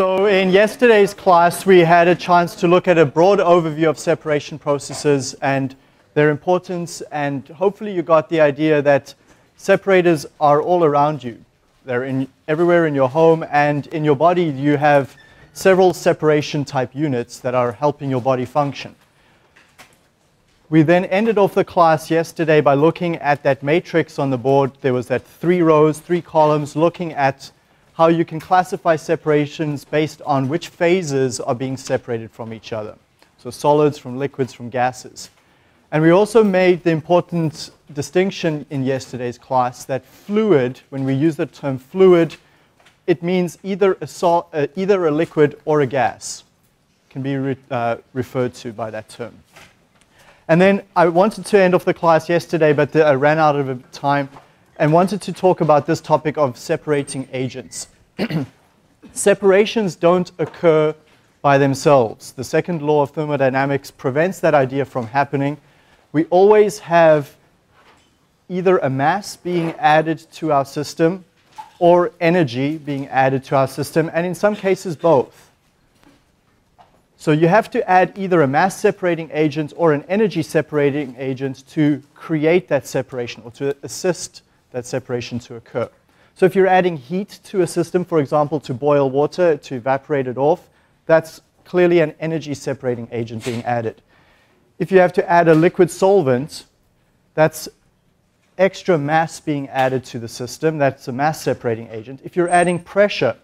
So in yesterday's class, we had a chance to look at a broad overview of separation processes and their importance, and hopefully you got the idea that separators are all around you. They're in, everywhere in your home, and in your body you have several separation type units that are helping your body function. We then ended off the class yesterday by looking at that matrix on the board. There was that three rows, three columns, looking at how you can classify separations based on which phases are being separated from each other. So solids from liquids from gases. And we also made the important distinction in yesterday's class that fluid, when we use the term fluid, it means either a, sol uh, either a liquid or a gas can be re uh, referred to by that term. And then I wanted to end off the class yesterday, but I ran out of time and wanted to talk about this topic of separating agents. Separations don't occur by themselves. The second law of thermodynamics prevents that idea from happening. We always have either a mass being added to our system or energy being added to our system, and in some cases both. So you have to add either a mass separating agent or an energy separating agent to create that separation or to assist that separation to occur. So if you're adding heat to a system, for example, to boil water, to evaporate it off, that's clearly an energy separating agent being added. If you have to add a liquid solvent, that's extra mass being added to the system. That's a mass separating agent. If you're adding pressure,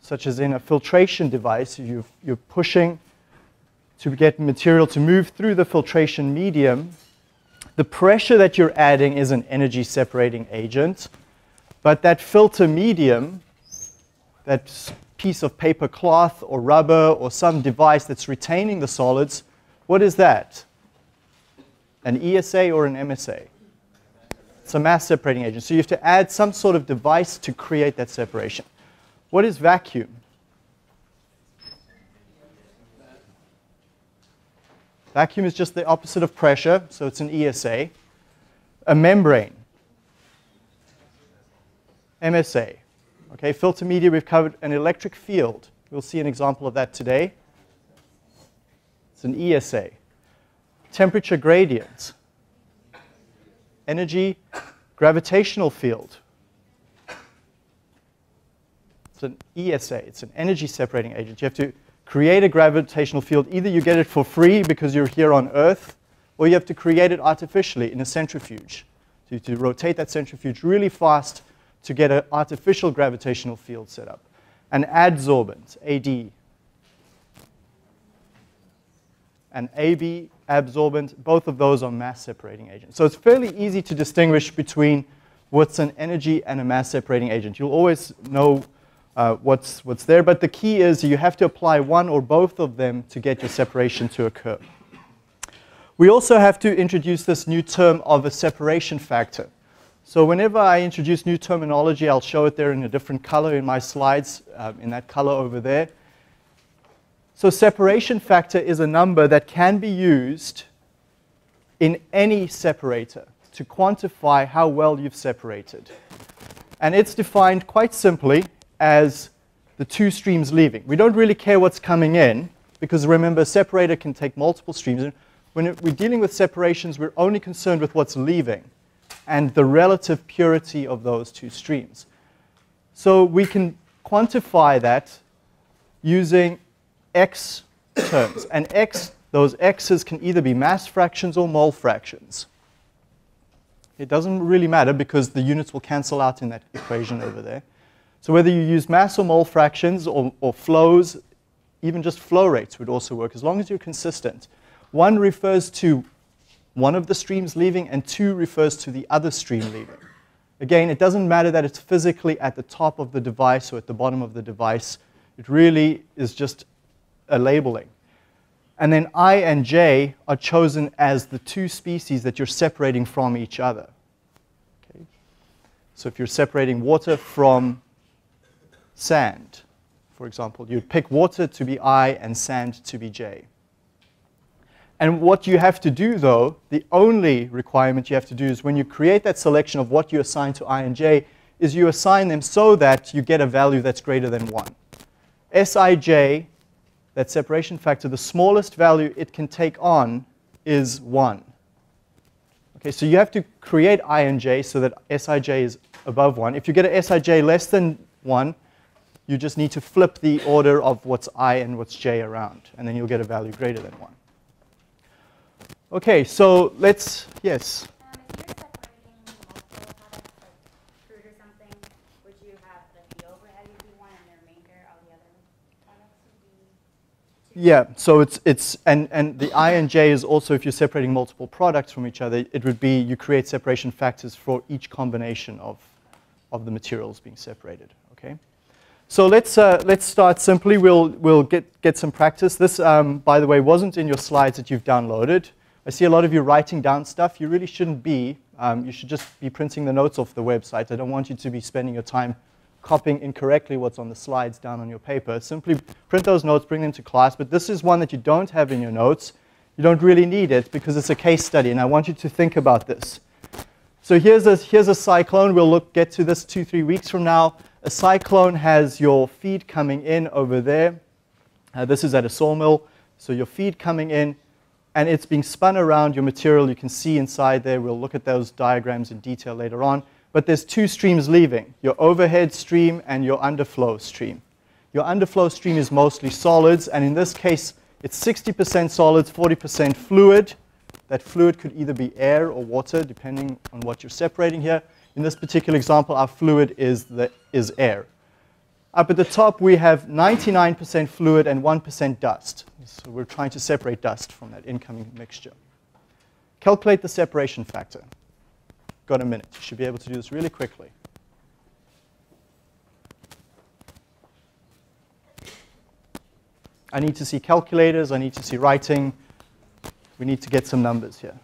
such as in a filtration device, you are pushing to get material to move through the filtration medium, the pressure that you're adding is an energy separating agent, but that filter medium, that piece of paper cloth or rubber or some device that's retaining the solids, what is that? An ESA or an MSA? It's a mass separating agent. So you have to add some sort of device to create that separation. What is vacuum? Vacuum is just the opposite of pressure, so it's an ESA. A membrane. MSA. Okay, filter media, we've covered an electric field. We'll see an example of that today. It's an ESA. Temperature gradient energy gravitational field. It's an ESA, it's an energy separating agent. You have to create a gravitational field. Either you get it for free because you're here on Earth, or you have to create it artificially in a centrifuge. So you to rotate that centrifuge really fast to get an artificial gravitational field set up. An adsorbent, AD, and AB absorbent, both of those are mass separating agents. So it's fairly easy to distinguish between what's an energy and a mass separating agent. You'll always know uh, what's, what's there, but the key is you have to apply one or both of them to get your separation to occur. We also have to introduce this new term of a separation factor. So whenever I introduce new terminology, I'll show it there in a different color in my slides, um, in that color over there. So separation factor is a number that can be used in any separator to quantify how well you've separated. And it's defined quite simply as the two streams leaving. We don't really care what's coming in, because remember, a separator can take multiple streams. And when we're dealing with separations, we're only concerned with what's leaving and the relative purity of those two streams. So we can quantify that using x terms. And x, those x's can either be mass fractions or mole fractions. It doesn't really matter because the units will cancel out in that equation over there. So whether you use mass or mole fractions or, or flows, even just flow rates would also work as long as you're consistent. One refers to one of the streams leaving and two refers to the other stream leaving. Again, it doesn't matter that it's physically at the top of the device or at the bottom of the device. It really is just a labeling. And then I and J are chosen as the two species that you're separating from each other. Okay? So if you're separating water from sand, for example, you'd pick water to be I and sand to be J. And what you have to do, though, the only requirement you have to do is when you create that selection of what you assign to I and J, is you assign them so that you get a value that's greater than 1. Sij, that separation factor, the smallest value it can take on is 1. Okay, so you have to create i and j so that Sij is above 1. If you get a Sij less than 1, you just need to flip the order of what's i and what's j around, and then you'll get a value greater than 1. Okay, so let's, yes? Yeah, so it's, it's and, and the I and J is also, if you're separating multiple products from each other, it would be you create separation factors for each combination of, of the materials being separated, okay? So let's, uh, let's start simply. We'll, we'll get, get some practice. This, um, by the way, wasn't in your slides that you've downloaded. I see a lot of you writing down stuff. You really shouldn't be. Um, you should just be printing the notes off the website. I don't want you to be spending your time copying incorrectly what's on the slides down on your paper. Simply print those notes, bring them to class. But this is one that you don't have in your notes. You don't really need it because it's a case study, and I want you to think about this. So here's a, here's a cyclone. We'll look, get to this two, three weeks from now. A cyclone has your feed coming in over there. Uh, this is at a sawmill. So your feed coming in, and it's being spun around your material. You can see inside there. We'll look at those diagrams in detail later on but there's two streams leaving, your overhead stream and your underflow stream. Your underflow stream is mostly solids, and in this case, it's 60% solids, 40% fluid. That fluid could either be air or water, depending on what you're separating here. In this particular example, our fluid is, the, is air. Up at the top, we have 99% fluid and 1% dust. So we're trying to separate dust from that incoming mixture. Calculate the separation factor got a minute. You should be able to do this really quickly. I need to see calculators. I need to see writing. We need to get some numbers here.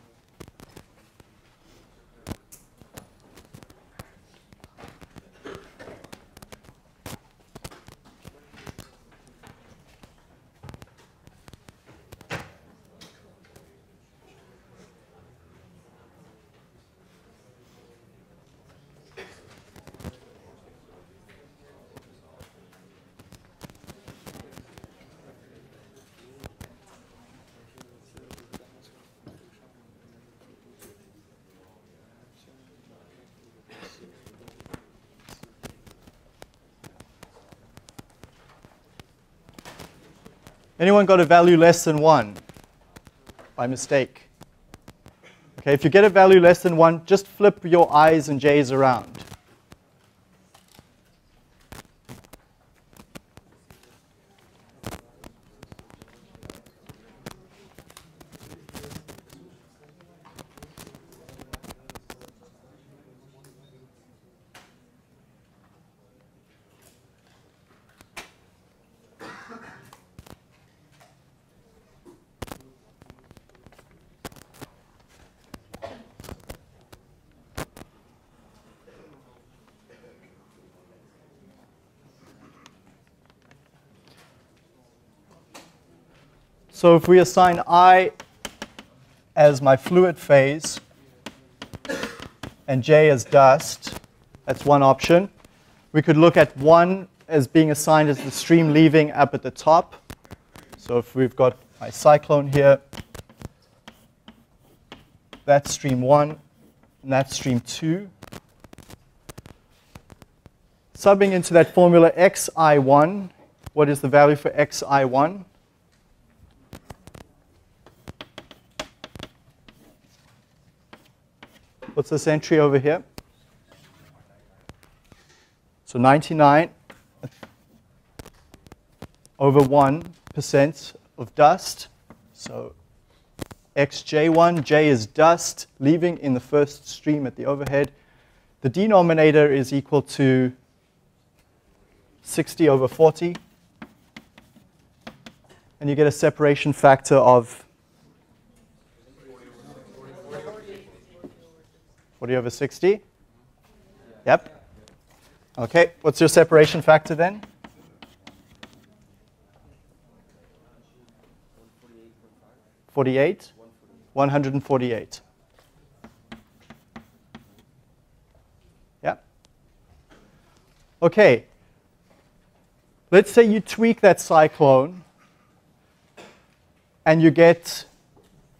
Anyone got a value less than 1 by mistake? Okay, if you get a value less than 1, just flip your i's and j's around. So if we assign I as my fluid phase and J as dust, that's one option. We could look at 1 as being assigned as the stream leaving up at the top. So if we've got my cyclone here, that's stream 1, and that's stream 2. Subbing into that formula xi1, what is the value for xi1? What's this entry over here? So 99 over 1% of dust. So xj1, j is dust leaving in the first stream at the overhead. The denominator is equal to 60 over 40. And you get a separation factor of 40 a 60? Yep. Okay, what's your separation factor then? Forty-eight, one hundred and forty-eight. Yeah. Okay. let's say you tweak that cyclone and you get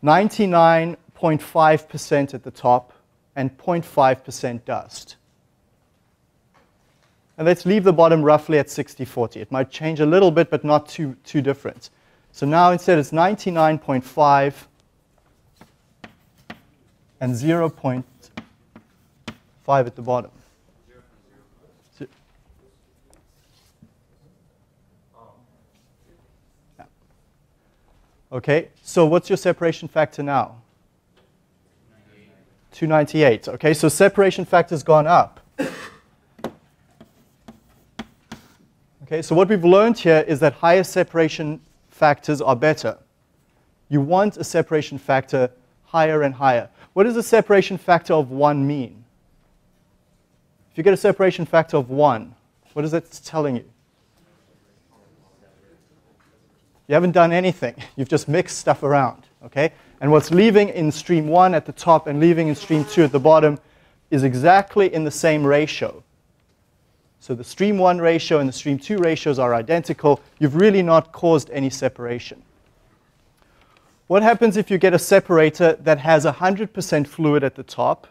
99.5% at the top and 0.5% dust. And let's leave the bottom roughly at 60-40. It might change a little bit, but not too, too different. So now instead it's 99.5 and 0.5 at the bottom. Okay, so what's your separation factor now? 298. Okay, so separation factor's gone up. Okay, so what we've learned here is that higher separation factors are better. You want a separation factor higher and higher. What does a separation factor of 1 mean? If you get a separation factor of 1, what is that telling you? You haven't done anything. You've just mixed stuff around, okay? And what's leaving in stream 1 at the top and leaving in stream 2 at the bottom is exactly in the same ratio. So the stream 1 ratio and the stream 2 ratios are identical. You've really not caused any separation. What happens if you get a separator that has 100% fluid at the top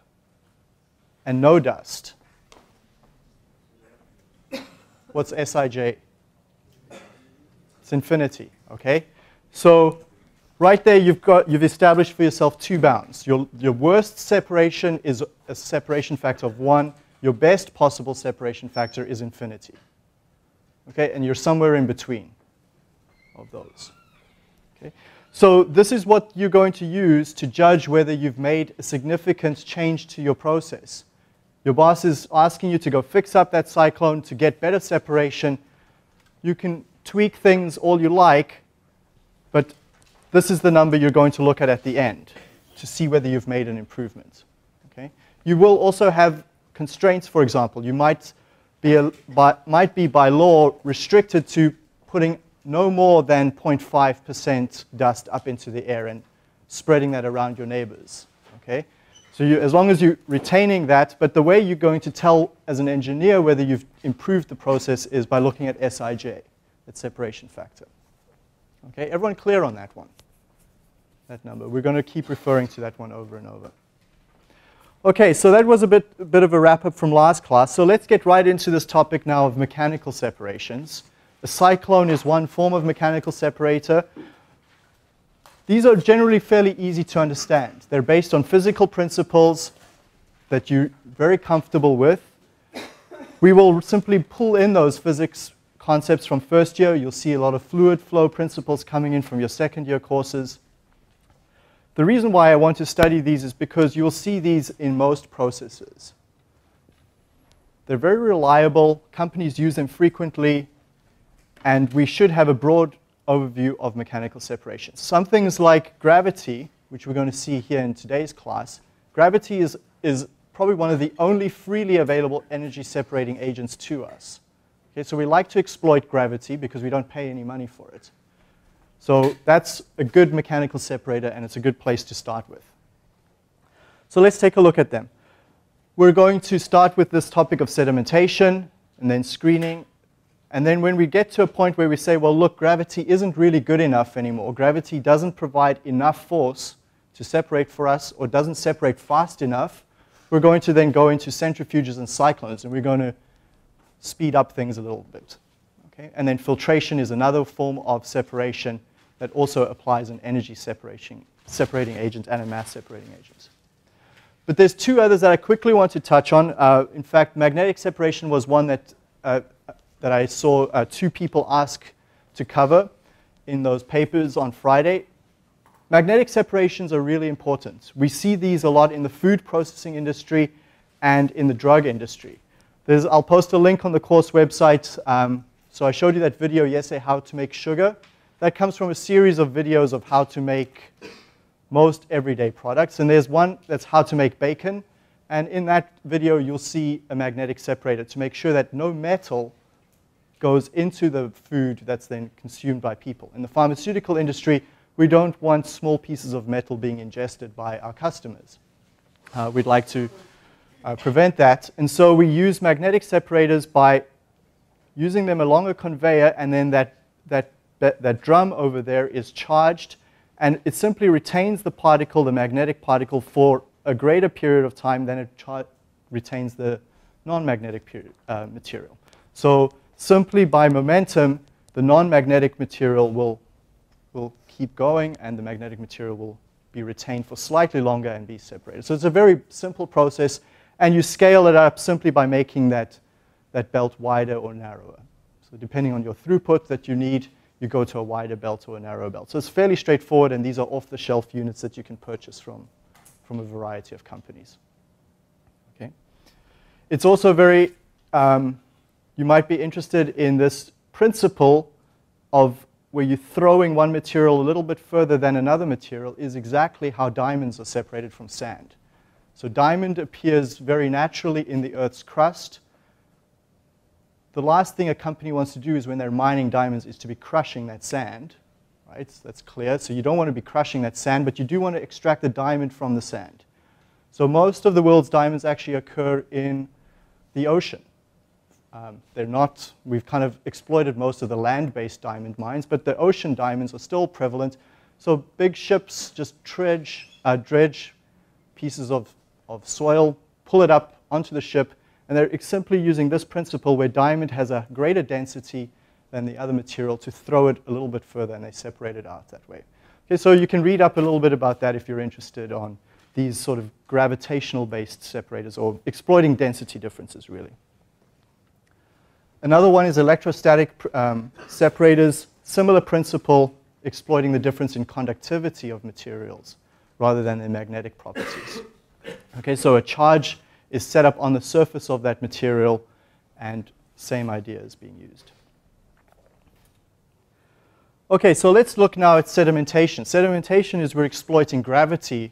and no dust? What's Sij? It's infinity, okay? So right there you've, got, you've established for yourself two bounds. Your, your worst separation is a separation factor of 1 your best possible separation factor is infinity. Okay, and you're somewhere in between of those. Okay, so this is what you're going to use to judge whether you've made a significant change to your process. Your boss is asking you to go fix up that cyclone to get better separation. You can tweak things all you like, but this is the number you're going to look at at the end to see whether you've made an improvement. Okay? You will also have constraints, for example. You might be, a, by, might be by law restricted to putting no more than 0.5% dust up into the air and spreading that around your neighbors. Okay? So you, as long as you're retaining that, but the way you're going to tell as an engineer whether you've improved the process is by looking at Sij, that separation factor. Okay, everyone clear on that one? That number. We're going to keep referring to that one over and over. Okay, so that was a bit, a bit of a wrap-up from last class. So let's get right into this topic now of mechanical separations. A cyclone is one form of mechanical separator. These are generally fairly easy to understand. They're based on physical principles that you're very comfortable with. We will simply pull in those physics concepts from first year. You'll see a lot of fluid flow principles coming in from your second year courses. The reason why I want to study these is because you'll see these in most processes. They're very reliable, companies use them frequently, and we should have a broad overview of mechanical separation. Some things like gravity, which we're going to see here in today's class, gravity is, is probably one of the only freely available energy separating agents to us. Okay, so we like to exploit gravity because we don't pay any money for it. So that's a good mechanical separator, and it's a good place to start with. So let's take a look at them. We're going to start with this topic of sedimentation, and then screening. And then when we get to a point where we say, well, look, gravity isn't really good enough anymore. Gravity doesn't provide enough force to separate for us, or doesn't separate fast enough, we're going to then go into centrifuges and cyclones, and we're going to speed up things a little bit. Okay? And then filtration is another form of separation that also applies an energy separation, separating agent and a mass separating agent. But there's two others that I quickly want to touch on. Uh, in fact, magnetic separation was one that, uh, that I saw uh, two people ask to cover in those papers on Friday. Magnetic separations are really important. We see these a lot in the food processing industry and in the drug industry. There's, I'll post a link on the course website. Um, so I showed you that video yesterday, how to make sugar. That comes from a series of videos of how to make most everyday products. And there's one that's how to make bacon. And in that video, you'll see a magnetic separator to make sure that no metal goes into the food that's then consumed by people. In the pharmaceutical industry, we don't want small pieces of metal being ingested by our customers. Uh, we'd like to uh, prevent that. And so we use magnetic separators by using them along a conveyor, and then that, that, that, drum over there is charged, and it simply retains the particle, the magnetic particle, for a greater period of time than it retains the non-magnetic uh, material. So simply by momentum, the non-magnetic material will, will keep going, and the magnetic material will be retained for slightly longer and be separated. So it's a very simple process, and you scale it up simply by making that, that belt wider or narrower. So depending on your throughput that you need, you go to a wider belt or a narrow belt. So it's fairly straightforward, and these are off-the-shelf units that you can purchase from, from a variety of companies. Okay. It's also very, um, you might be interested in this principle of where you're throwing one material a little bit further than another material is exactly how diamonds are separated from sand. So diamond appears very naturally in the Earth's crust. The last thing a company wants to do is when they're mining diamonds is to be crushing that sand, right? That's clear. So you don't want to be crushing that sand, but you do want to extract the diamond from the sand. So most of the world's diamonds actually occur in the ocean. Um, they're not, we've kind of exploited most of the land-based diamond mines, but the ocean diamonds are still prevalent. So big ships just dredge, uh, dredge pieces of, of soil, pull it up onto the ship, and they're simply using this principle where diamond has a greater density than the other material to throw it a little bit further, and they separate it out that way. Okay, so you can read up a little bit about that if you're interested on these sort of gravitational-based separators or exploiting density differences, really. Another one is electrostatic um, separators, similar principle, exploiting the difference in conductivity of materials rather than their magnetic properties. Okay, so a charge is set up on the surface of that material and same idea is being used. Okay, so let's look now at sedimentation. Sedimentation is we're exploiting gravity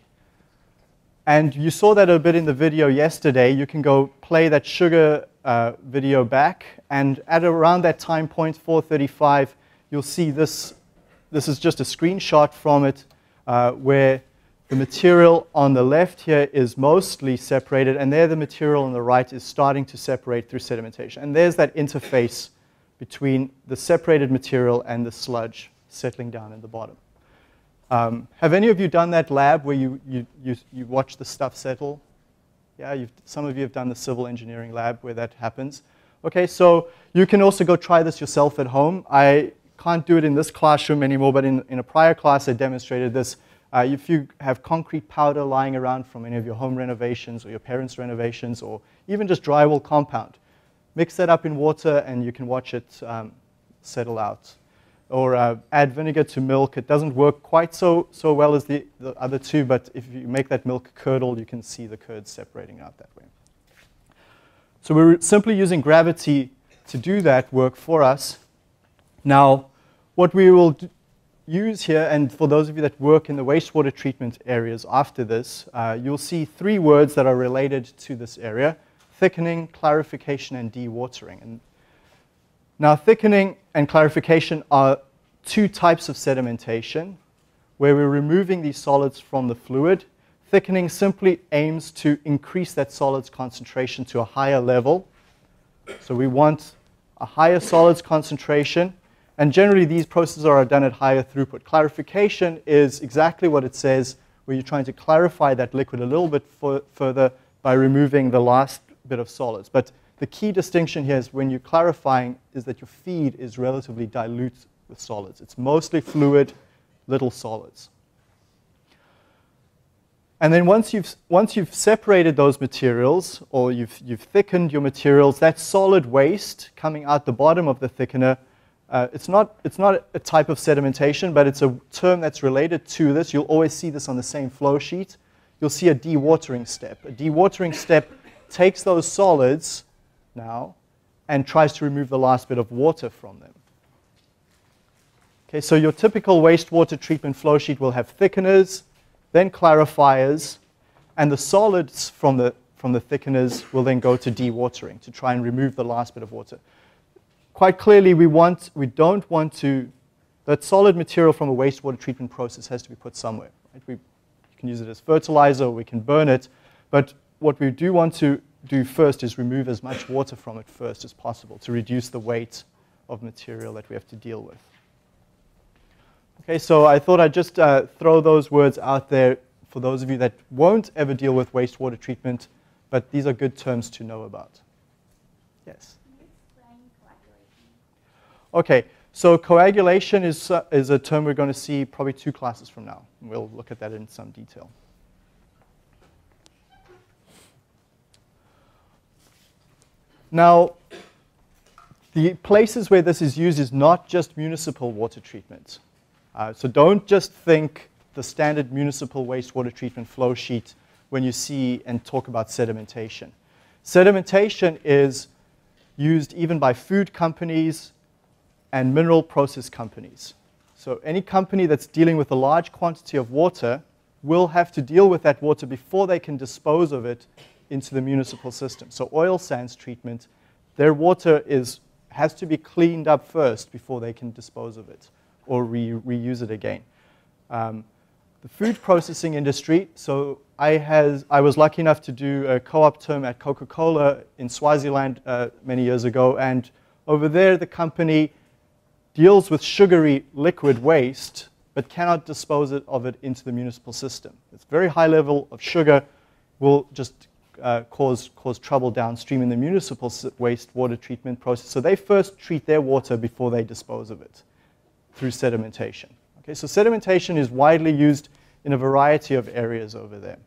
and you saw that a bit in the video yesterday. You can go play that sugar uh, video back. And at around that time point, 435, you'll see this. This is just a screenshot from it uh, where the material on the left here is mostly separated, and there the material on the right is starting to separate through sedimentation. And there's that interface between the separated material and the sludge settling down in the bottom. Um, have any of you done that lab where you, you, you, you watch the stuff settle? Yeah, some of you have done the civil engineering lab where that happens. Okay, so you can also go try this yourself at home. I can't do it in this classroom anymore, but in, in a prior class I demonstrated this. Uh, if you have concrete powder lying around from any of your home renovations or your parents' renovations or even just drywall compound, mix that up in water and you can watch it um, settle out or uh, add vinegar to milk. It doesn't work quite so, so well as the, the other two, but if you make that milk curdle, you can see the curds separating out that way. So we're simply using gravity to do that work for us. Now, what we will use here, and for those of you that work in the wastewater treatment areas after this, uh, you'll see three words that are related to this area, thickening, clarification, and dewatering. And now, thickening and clarification are two types of sedimentation where we're removing these solids from the fluid. Thickening simply aims to increase that solids concentration to a higher level. So we want a higher solids concentration, and generally these processes are done at higher throughput. Clarification is exactly what it says, where you're trying to clarify that liquid a little bit further by removing the last bit of solids. But the key distinction here is when you're clarifying is that your feed is relatively dilute with solids. It's mostly fluid, little solids. And then once you've, once you've separated those materials, or you've, you've thickened your materials, that solid waste coming out the bottom of the thickener, uh, it's, not, it's not a type of sedimentation, but it's a term that's related to this. You'll always see this on the same flow sheet. You'll see a dewatering step. A dewatering step takes those solids now and tries to remove the last bit of water from them. Okay, so your typical wastewater treatment flow sheet will have thickeners, then clarifiers, and the solids from the, from the thickeners will then go to dewatering to try and remove the last bit of water. Quite clearly, we, want, we don't want to, that solid material from a wastewater treatment process has to be put somewhere. Right? We, can use it as fertilizer, we can burn it, but what we do want to do first is remove as much water from it first as possible to reduce the weight of material that we have to deal with. Okay, so I thought I'd just uh, throw those words out there for those of you that won't ever deal with wastewater treatment, but these are good terms to know about. Yes? Okay, so coagulation is, uh, is a term we're going to see probably two classes from now. We'll look at that in some detail. Now, the places where this is used is not just municipal water treatment. Uh, so don't just think the standard municipal wastewater treatment flow sheet when you see and talk about sedimentation. Sedimentation is used even by food companies and mineral process companies. So any company that's dealing with a large quantity of water will have to deal with that water before they can dispose of it into the municipal system. So oil sands treatment, their water is, has to be cleaned up first before they can dispose of it or re reuse it again. Um, the food processing industry, so I, has, I was lucky enough to do a co-op term at Coca-Cola in Swaziland uh, many years ago, and over there the company deals with sugary liquid waste, but cannot dispose of it into the municipal system. It's very high level of sugar will just uh, cause, cause trouble downstream in the municipal wastewater treatment process. So they first treat their water before they dispose of it through sedimentation. Okay, so sedimentation is widely used in a variety of areas over there.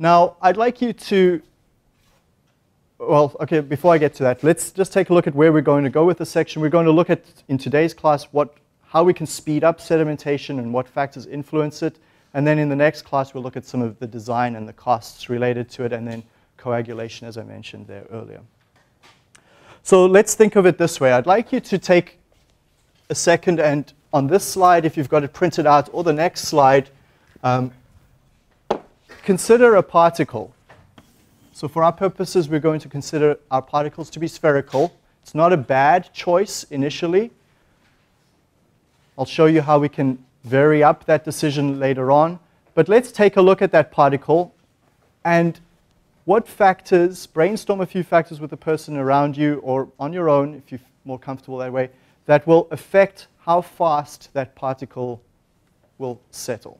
Now, I'd like you to, well, okay, before I get to that, let's just take a look at where we're going to go with the section. We're going to look at, in today's class, what, how we can speed up sedimentation and what factors influence it. And then in the next class, we'll look at some of the design and the costs related to it, and then coagulation, as I mentioned there earlier. So let's think of it this way. I'd like you to take a second and on this slide, if you've got it printed out, or the next slide, um, consider a particle. So for our purposes, we're going to consider our particles to be spherical. It's not a bad choice initially. I'll show you how we can vary up that decision later on. But let's take a look at that particle and what factors, brainstorm a few factors with the person around you or on your own if you're more comfortable that way, that will affect how fast that particle will settle.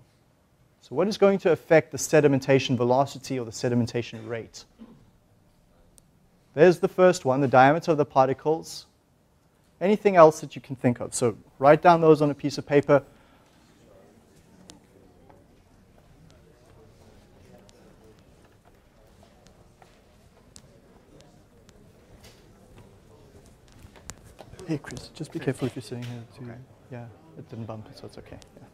So what is going to affect the sedimentation velocity or the sedimentation rate? There's the first one, the diameter of the particles. Anything else that you can think of? So write down those on a piece of paper. Hey, Chris, just be careful if you're sitting here. Too. Okay. Yeah, it didn't bump, so it's okay. Yeah,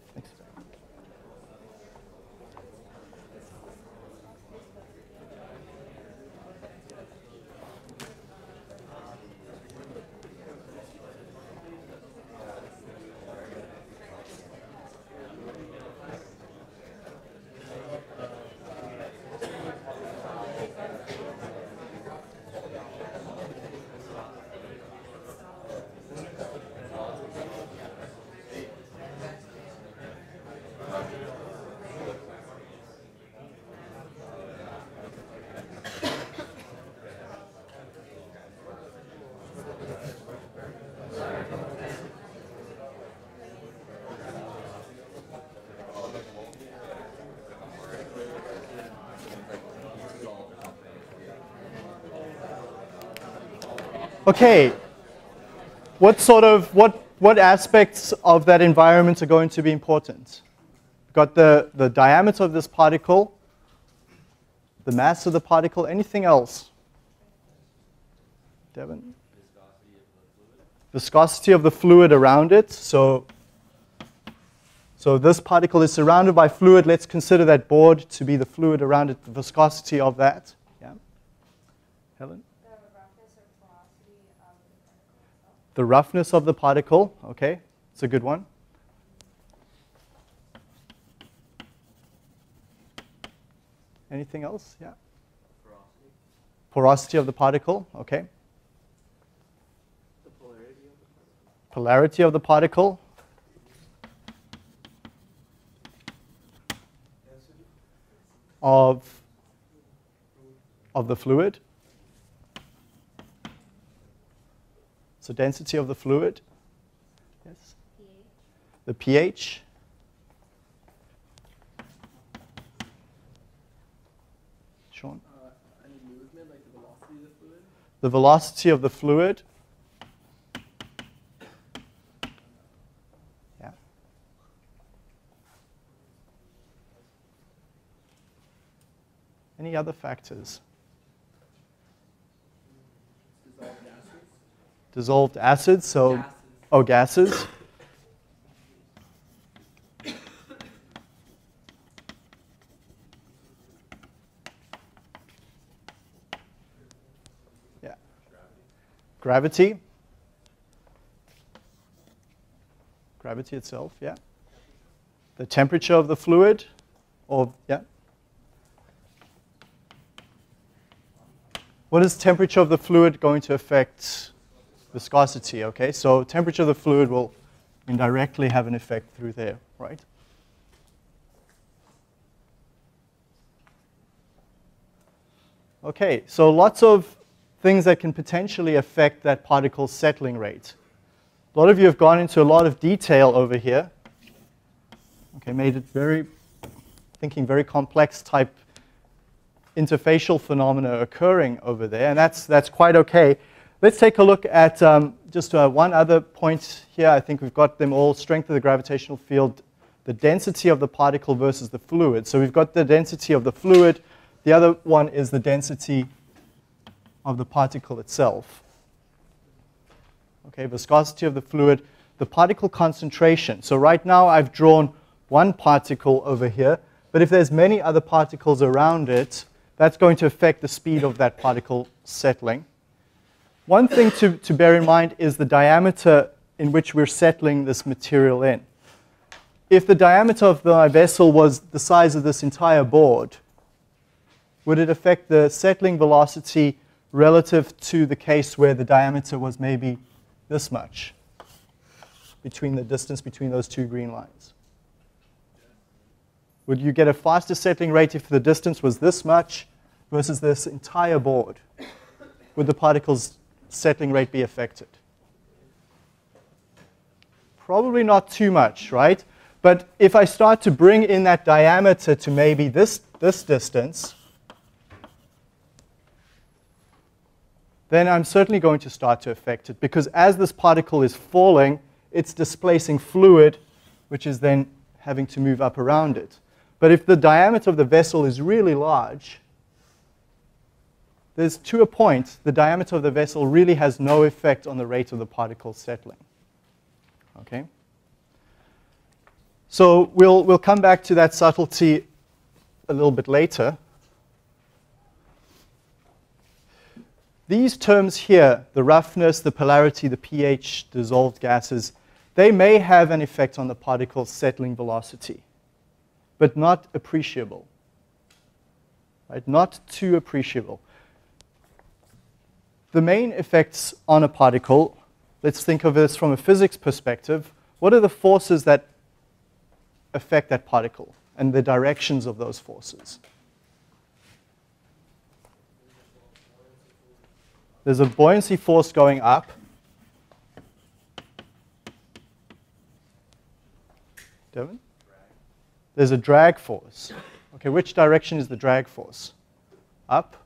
Okay, what sort of, what, what aspects of that environment are going to be important? Got the, the diameter of this particle, the mass of the particle, anything else? Devin? Viscosity of the fluid around it. So, so this particle is surrounded by fluid. Let's consider that board to be the fluid around it, the viscosity of that. Yeah. Helen? The roughness of the particle, okay, it's a good one. Anything else? Yeah. Porosity. Porosity of the particle, okay. The polarity of the particle. Polarity of the particle. of, of the fluid. So density of the fluid. Yes. The pH. Sean? The velocity of the fluid? The velocity of the fluid. Yeah. Any other factors? Dissolved gases? Dissolved acids, so Gases. oh gases. Yeah. Gravity. Gravity itself, yeah. The temperature of the fluid, or yeah. What is temperature of the fluid going to affect viscosity? Okay, so temperature of the fluid will indirectly have an effect through there, right? Okay, so lots of things that can potentially affect that particle settling rate. A lot of you have gone into a lot of detail over here. Okay, made it very, thinking very complex type interfacial phenomena occurring over there, and that's, that's quite okay. Let's take a look at um, just uh, one other point here. I think we've got them all, strength of the gravitational field, the density of the particle versus the fluid. So we've got the density of the fluid. The other one is the density of the particle itself. Okay, viscosity of the fluid, the particle concentration. So right now I've drawn one particle over here, but if there's many other particles around it, that's going to affect the speed of that particle settling. One thing to, to bear in mind is the diameter in which we're settling this material in. If the diameter of the vessel was the size of this entire board, would it affect the settling velocity relative to the case where the diameter was maybe this much between the distance between those two green lines? Would you get a faster settling rate if the distance was this much versus this entire board? Would the particle's settling rate be affected? Probably not too much, right? But if I start to bring in that diameter to maybe this, this distance, then I'm certainly going to start to affect it because as this particle is falling, it's displacing fluid, which is then having to move up around it. But if the diameter of the vessel is really large, there's to a point, the diameter of the vessel really has no effect on the rate of the particle settling. Okay? So we'll, we'll come back to that subtlety a little bit later. These terms here, the roughness, the polarity, the pH, dissolved gases, they may have an effect on the particle's settling velocity, but not appreciable. Right? Not too appreciable. The main effects on a particle, let's think of this from a physics perspective. What are the forces that affect that particle and the directions of those forces? There's a buoyancy force going up. Devin? There's a drag force. Okay, which direction is the drag force? Up?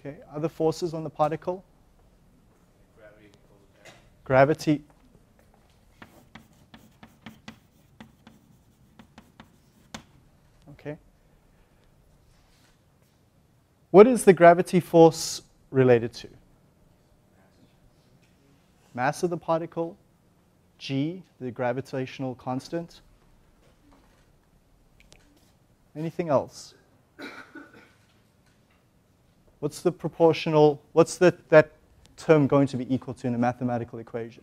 Okay, other forces on the particle? Gravity pulls it down. Gravity. Okay. What is the gravity force related to? Mass of the particle, g, the gravitational constant. Anything else? What's the proportional, what's the, that term going to be equal to in a mathematical equation?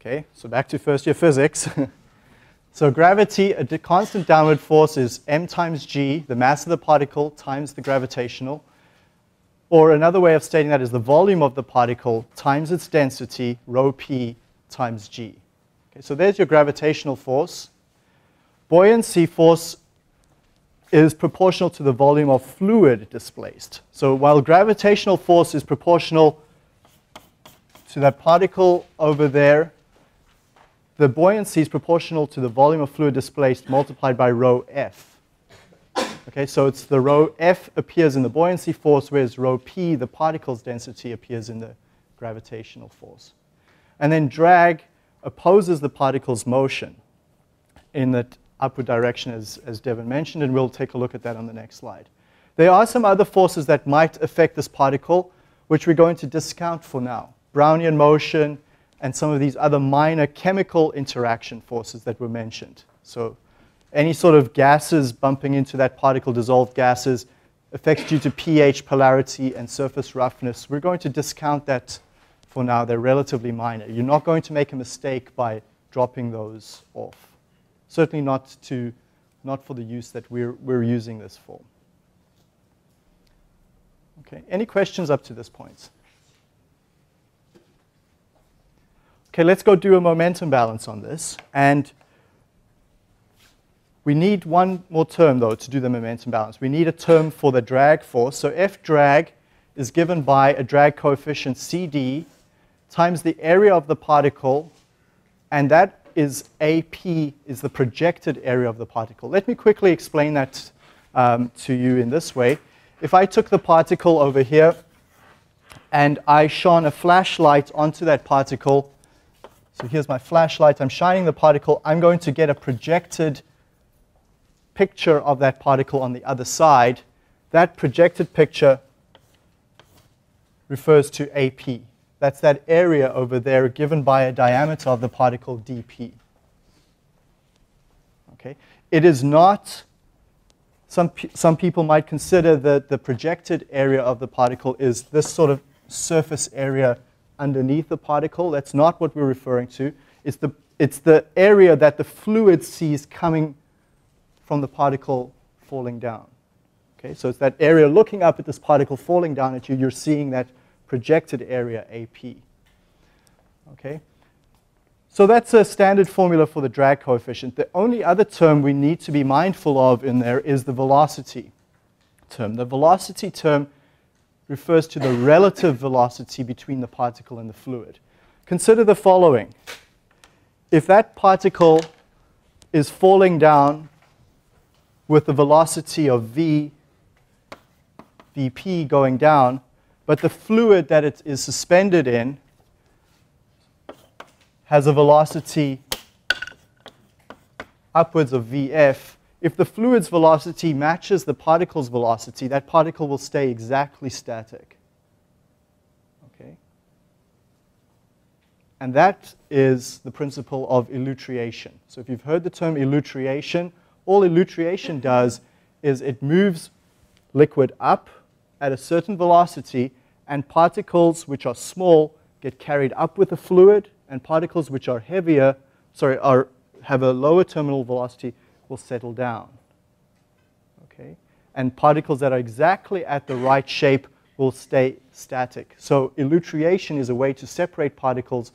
Okay, so back to first year physics. so gravity, a constant downward force is m times g, the mass of the particle, times the gravitational. Or another way of stating that is the volume of the particle times its density, rho p, times g. Okay, so there's your gravitational force. Buoyancy force is proportional to the volume of fluid displaced. So while gravitational force is proportional to that particle over there, the buoyancy is proportional to the volume of fluid displaced multiplied by rho f. Okay, so it's the rho f appears in the buoyancy force, whereas rho p, the particle's density, appears in the gravitational force. And then drag opposes the particle's motion in the upward direction, as, as Devin mentioned, and we'll take a look at that on the next slide. There are some other forces that might affect this particle, which we're going to discount for now. Brownian motion, and some of these other minor chemical interaction forces that were mentioned. So any sort of gases bumping into that particle, dissolved gases, effects due to pH, polarity, and surface roughness, we're going to discount that for now. They're relatively minor. You're not going to make a mistake by dropping those off. Certainly not, to, not for the use that we're, we're using this for. Okay, any questions up to this point? Okay, let's go do a momentum balance on this. And we need one more term, though, to do the momentum balance. We need a term for the drag force. So F drag is given by a drag coefficient CD times the area of the particle, and that is AP, is the projected area of the particle. Let me quickly explain that um, to you in this way. If I took the particle over here and I shone a flashlight onto that particle, so here's my flashlight. I'm shining the particle. I'm going to get a projected picture of that particle on the other side. That projected picture refers to AP. That's that area over there given by a diameter of the particle dp. Okay? It is not, some, some people might consider that the projected area of the particle is this sort of surface area underneath the particle. That's not what we're referring to. It's the, it's the area that the fluid sees coming from the particle falling down. Okay, so it's that area looking up at this particle falling down at you, you're seeing that projected area AP. Okay? So that's a standard formula for the drag coefficient. The only other term we need to be mindful of in there is the velocity term. The velocity term refers to the relative velocity between the particle and the fluid. Consider the following. If that particle is falling down with the velocity of v, vp going down, but the fluid that it is suspended in has a velocity upwards of vf, if the fluid's velocity matches the particle's velocity, that particle will stay exactly static. Okay? And that is the principle of elutriation. So if you've heard the term elutriation, all elutriation does is it moves liquid up at a certain velocity, and particles which are small get carried up with the fluid, and particles which are heavier, sorry, are, have a lower terminal velocity, will settle down. Okay? And particles that are exactly at the right shape will stay static. So elutriation is a way to separate particles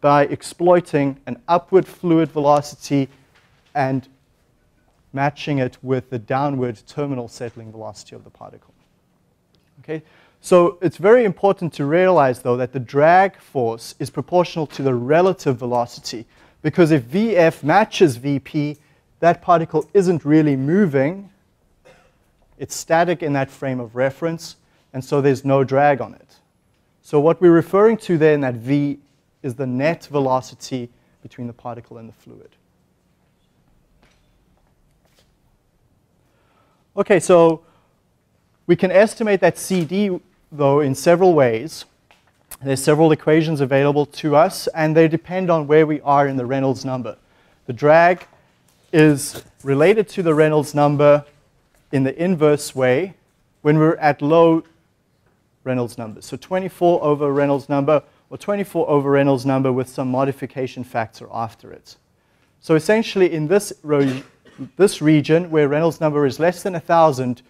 by exploiting an upward fluid velocity and matching it with the downward terminal settling velocity of the particle. Okay? So it's very important to realize, though, that the drag force is proportional to the relative velocity. Because if Vf matches Vp, that particle isn't really moving. It's static in that frame of reference, and so there's no drag on it. So what we're referring to there in that V is the net velocity between the particle and the fluid. Okay, so we can estimate that CD, though, in several ways. There's several equations available to us, and they depend on where we are in the Reynolds number. The drag is related to the Reynolds number in the inverse way when we're at low Reynolds numbers. So 24 over Reynolds number or 24 over Reynolds number with some modification factor after it. So essentially in this, this region where Reynolds number is less than 1,000,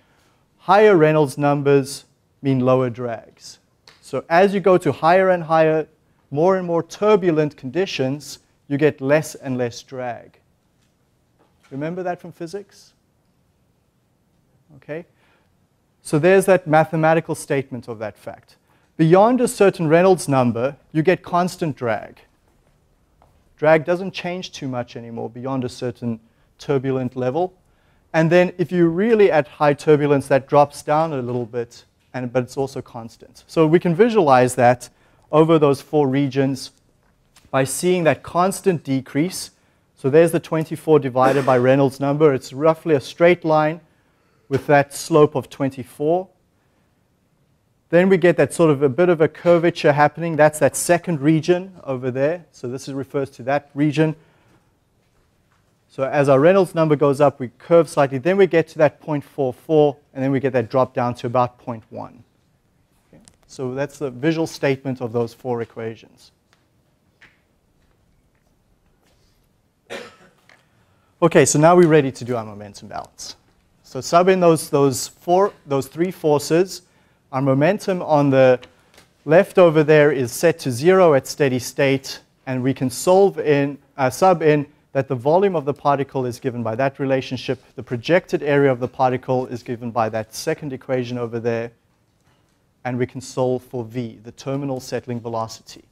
higher Reynolds numbers mean lower drags. So as you go to higher and higher more and more turbulent conditions, you get less and less drag. Remember that from physics? Okay? So there's that mathematical statement of that fact. Beyond a certain Reynolds number, you get constant drag. Drag doesn't change too much anymore beyond a certain turbulent level. And then if you're really at high turbulence, that drops down a little bit, and, but it's also constant. So we can visualize that over those four regions by seeing that constant decrease. So there's the 24 divided by Reynolds number. It's roughly a straight line with that slope of 24. Then we get that sort of a bit of a curvature happening. That's that second region over there. So this refers to that region. So as our Reynolds number goes up, we curve slightly. Then we get to that 0.44, and then we get that drop down to about 0.1. Okay. So that's the visual statement of those four equations. Okay, so now we're ready to do our momentum balance. So sub in those, those, four, those three forces. Our momentum on the left over there is set to zero at steady state, and we can solve in, uh, sub in that the volume of the particle is given by that relationship. The projected area of the particle is given by that second equation over there. And we can solve for v, the terminal settling velocity.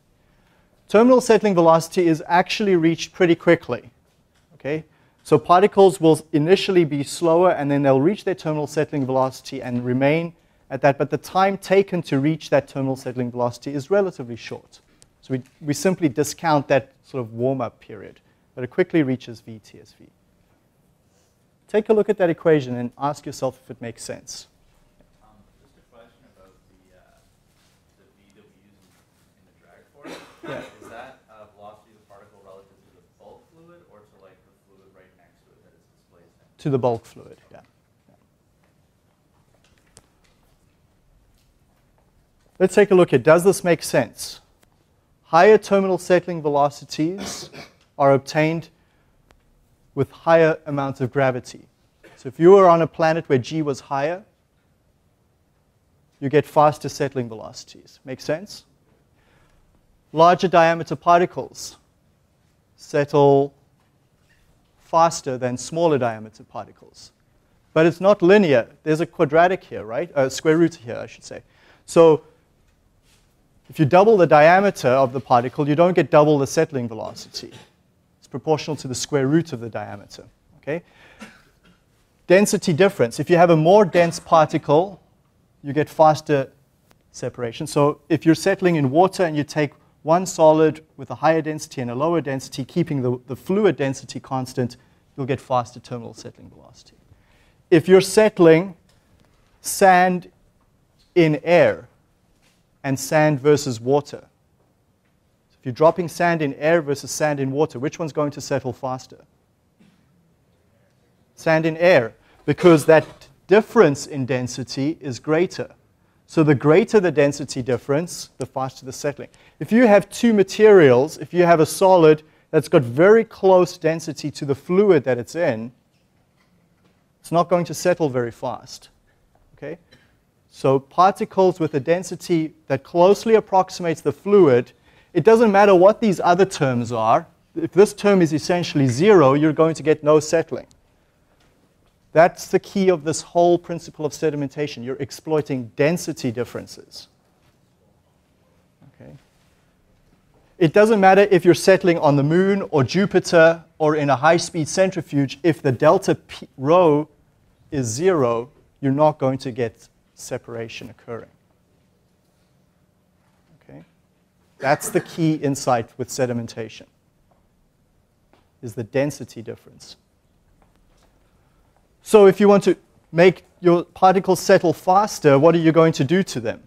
Terminal settling velocity is actually reached pretty quickly. Okay? So particles will initially be slower and then they'll reach their terminal settling velocity and remain at that. But the time taken to reach that terminal settling velocity is relatively short. So we, we simply discount that sort of warm-up period. But it quickly reaches VTSV. Take a look at that equation and ask yourself if it makes sense. Um, just a question about the, uh, the V that we use in, in the drag force. Yeah. Is that uh, velocity of the particle relative to the bulk fluid or to like the fluid right next to it that it's displacing? To the bulk fluid, yeah. Let's take a look at, does this make sense? Higher terminal settling velocities are obtained with higher amounts of gravity. So if you were on a planet where g was higher, you get faster settling velocities. Make sense? Larger diameter particles settle faster than smaller diameter particles. But it's not linear. There's a quadratic here, right? A square root here, I should say. So if you double the diameter of the particle, you don't get double the settling velocity. Proportional to the square root of the diameter. Okay? Density difference. If you have a more dense particle, you get faster separation. So if you're settling in water and you take one solid with a higher density and a lower density, keeping the, the fluid density constant, you'll get faster terminal settling velocity. If you're settling sand in air, and sand versus water. If you're dropping sand in air versus sand in water, which one's going to settle faster? Sand in air, because that difference in density is greater. So the greater the density difference, the faster the settling. If you have two materials, if you have a solid that's got very close density to the fluid that it's in, it's not going to settle very fast. Okay? So particles with a density that closely approximates the fluid, it doesn't matter what these other terms are. If this term is essentially zero, you're going to get no settling. That's the key of this whole principle of sedimentation. You're exploiting density differences. Okay. It doesn't matter if you're settling on the moon or Jupiter or in a high-speed centrifuge. If the delta P rho is zero, you're not going to get separation occurring. Okay? That's the key insight with sedimentation, is the density difference. So if you want to make your particles settle faster, what are you going to do to them?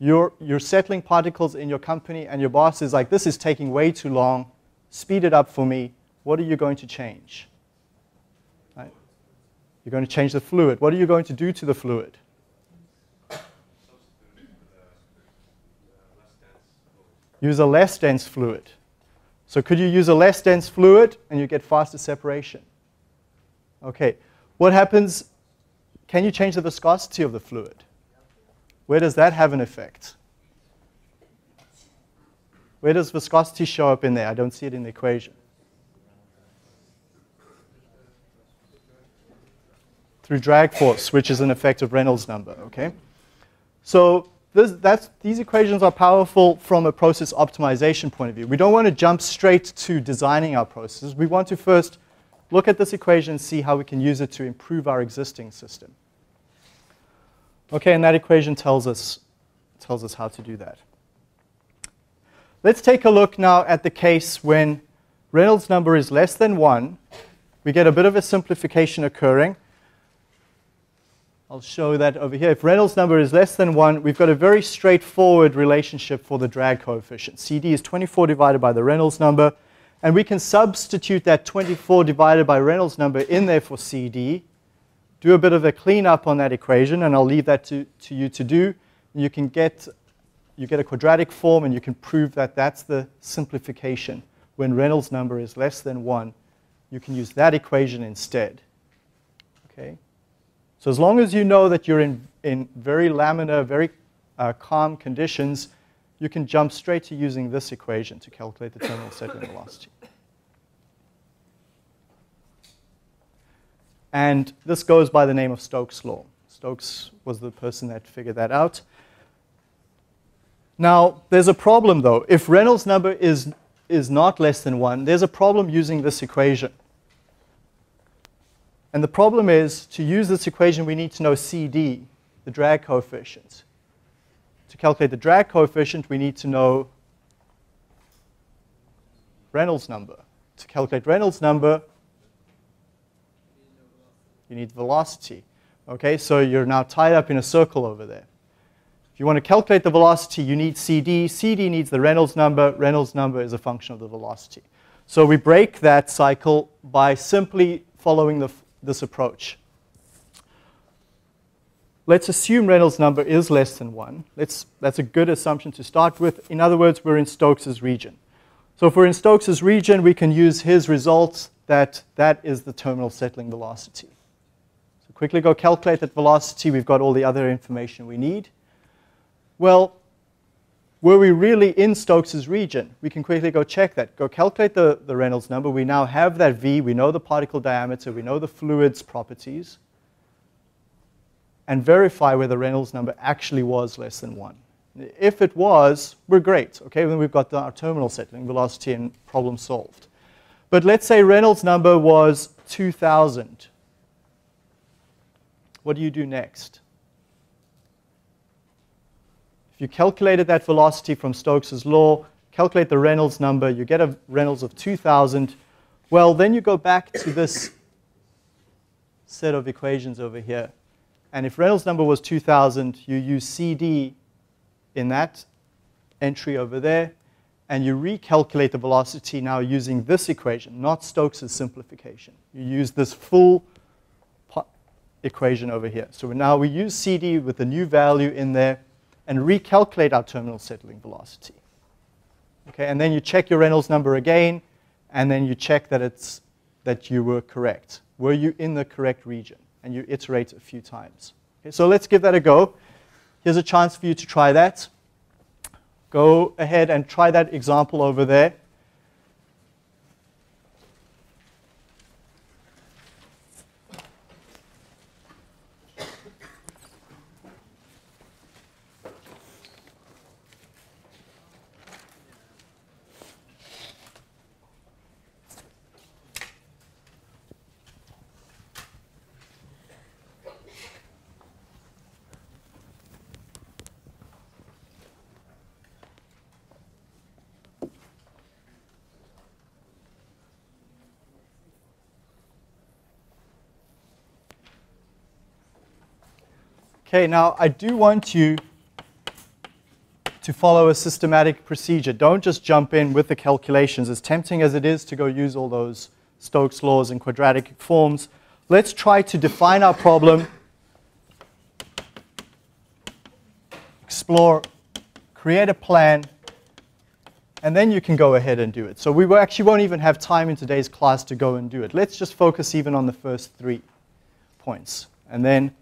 You're, you're settling particles in your company and your boss is like, this is taking way too long, speed it up for me. What are you going to change? Right? You're going to change the fluid. What are you going to do to the fluid? Use a less dense fluid. So could you use a less dense fluid and you get faster separation? Okay. What happens? Can you change the viscosity of the fluid? Where does that have an effect? Where does viscosity show up in there? I don't see it in the equation. Through drag force, which is an effect of Reynolds number, okay? So this, these equations are powerful from a process optimization point of view. We don't want to jump straight to designing our processes. We want to first look at this equation and see how we can use it to improve our existing system. Okay, and that equation tells us, tells us how to do that. Let's take a look now at the case when Reynolds number is less than 1. We get a bit of a simplification occurring. I'll show that over here. If Reynolds number is less than 1, we've got a very straightforward relationship for the drag coefficient. CD is 24 divided by the Reynolds number. And we can substitute that 24 divided by Reynolds number in there for CD. Do a bit of a cleanup on that equation, and I'll leave that to, to you to do. You can get, you get a quadratic form, and you can prove that that's the simplification. When Reynolds number is less than 1, you can use that equation instead. Okay? So as long as you know that you're in, in very laminar, very uh, calm conditions, you can jump straight to using this equation to calculate the terminal settling velocity. And this goes by the name of Stokes' law. Stokes was the person that figured that out. Now, there's a problem though. If Reynolds number is, is not less than 1, there's a problem using this equation. And the problem is, to use this equation, we need to know CD, the drag coefficient. To calculate the drag coefficient, we need to know Reynolds number. To calculate Reynolds number, you need velocity. Okay, so you're now tied up in a circle over there. If you want to calculate the velocity, you need CD. CD needs the Reynolds number. Reynolds number is a function of the velocity. So we break that cycle by simply following the this approach. Let's assume Reynolds number is less than 1. Let's, that's a good assumption to start with. In other words, we're in Stokes's region. So if we're in Stokes's region, we can use his results that that is the terminal settling velocity. So quickly go calculate that velocity. We've got all the other information we need. Well, were we really in Stokes' region? We can quickly go check that. Go calculate the, the Reynolds number. We now have that V. We know the particle diameter. We know the fluid's properties. And verify whether Reynolds number actually was less than 1. If it was, we're great. Okay, then we've got the, our terminal settling velocity and problem solved. But let's say Reynolds number was 2,000. What do you do next? If you calculated that velocity from Stokes' law, calculate the Reynolds number, you get a Reynolds of 2,000. Well, then you go back to this set of equations over here. And if Reynolds number was 2,000, you use CD in that entry over there, and you recalculate the velocity now using this equation, not Stokes' simplification. You use this full equation over here. So now we use CD with the new value in there, and recalculate our terminal settling velocity. Okay, and then you check your Reynolds number again, and then you check that, it's, that you were correct. Were you in the correct region? And you iterate a few times. Okay, so let's give that a go. Here's a chance for you to try that. Go ahead and try that example over there. Okay, now I do want you to follow a systematic procedure. Don't just jump in with the calculations. As tempting as it is to go use all those Stokes laws and quadratic forms, let's try to define our problem, explore, create a plan, and then you can go ahead and do it. So we actually won't even have time in today's class to go and do it. Let's just focus even on the first three points. And then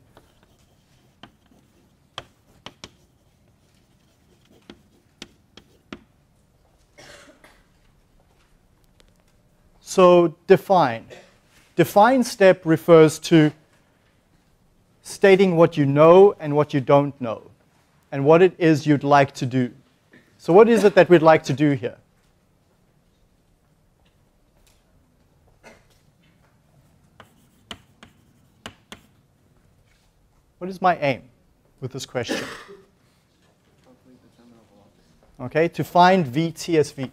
So define. Define step refers to stating what you know and what you don't know, and what it is you'd like to do. So what is it that we'd like to do here? What is my aim with this question? Calculate the terminal velocity. Okay, to find VTSV.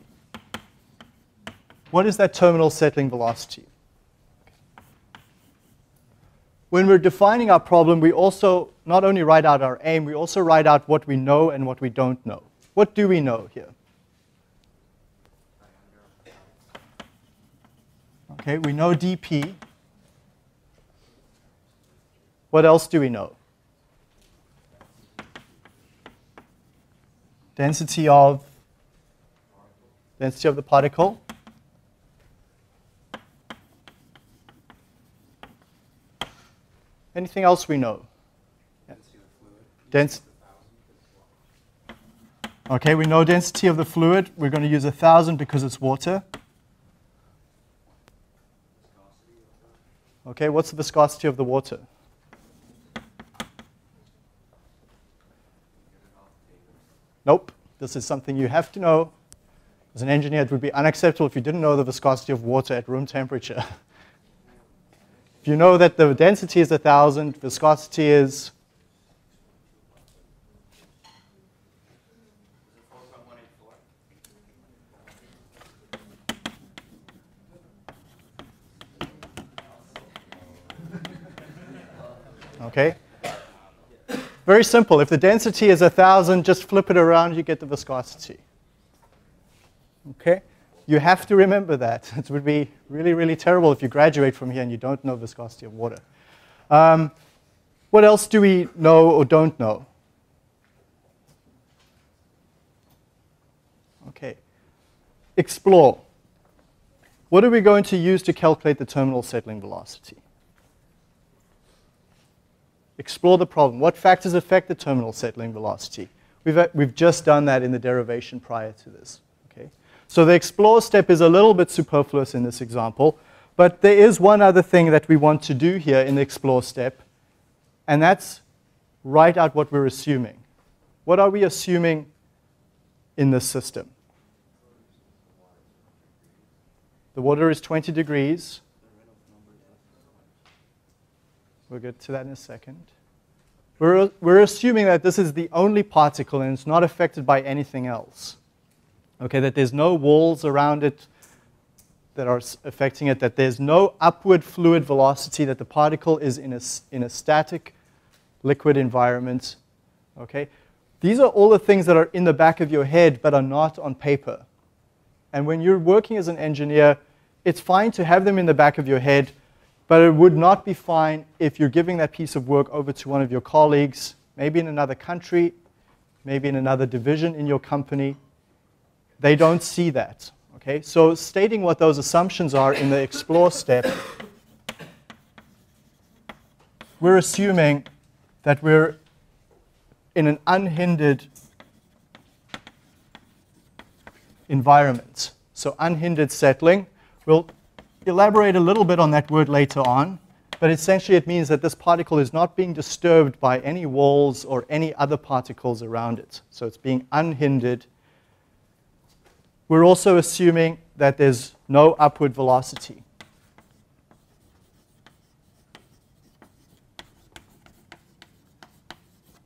What is that terminal settling velocity? When we're defining our problem, we also not only write out our aim, we also write out what we know and what we don't know. What do we know here? Okay, we know dP. What else do we know? Density of density of the particle. Anything else we know? Dens- okay, we know density of the fluid. We're going to use a thousand because it's water. Okay, what's the viscosity of the water? Nope. This is something you have to know. As an engineer, it would be unacceptable if you didn't know the viscosity of water at room temperature. you know that the density is 1,000, viscosity is Okay? Very simple. If the density is 1,000, just flip it around, you get the viscosity. Okay? You have to remember that. It would be really, really terrible if you graduate from here and you don't know viscosity of water. Um, what else do we know or don't know? Okay. Explore. What are we going to use to calculate the terminal settling velocity? Explore the problem. What factors affect the terminal settling velocity? We've, uh, we've just done that in the derivation prior to this. So the explore step is a little bit superfluous in this example, but there is one other thing that we want to do here in the explore step, and that's write out what we're assuming. What are we assuming in this system? The water is 20 degrees. We'll get to that in a second. We're, we're assuming that this is the only particle and it's not affected by anything else. Okay, that there's no walls around it that are affecting it, that there's no upward fluid velocity, that the particle is in a, in a static liquid environment. Okay, these are all the things that are in the back of your head but are not on paper. And when you're working as an engineer, it's fine to have them in the back of your head, but it would not be fine if you're giving that piece of work over to one of your colleagues, maybe in another country, maybe in another division in your company. They don't see that. Okay? So stating what those assumptions are in the explore step, we're assuming that we're in an unhindered environment. So unhindered settling. We'll elaborate a little bit on that word later on, but essentially it means that this particle is not being disturbed by any walls or any other particles around it. So it's being unhindered. We're also assuming that there's no upward velocity.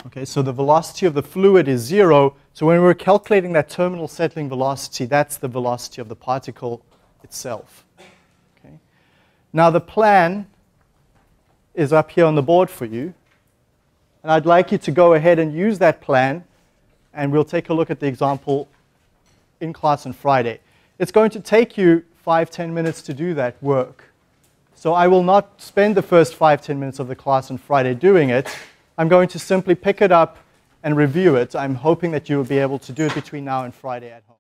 Okay, so the velocity of the fluid is zero. So when we're calculating that terminal settling velocity, that's the velocity of the particle itself. Okay. Now the plan is up here on the board for you. And I'd like you to go ahead and use that plan. And we'll take a look at the example in class on Friday. It's going to take you five, ten minutes to do that work. So I will not spend the first five, ten minutes of the class on Friday doing it. I'm going to simply pick it up and review it. I'm hoping that you will be able to do it between now and Friday at home.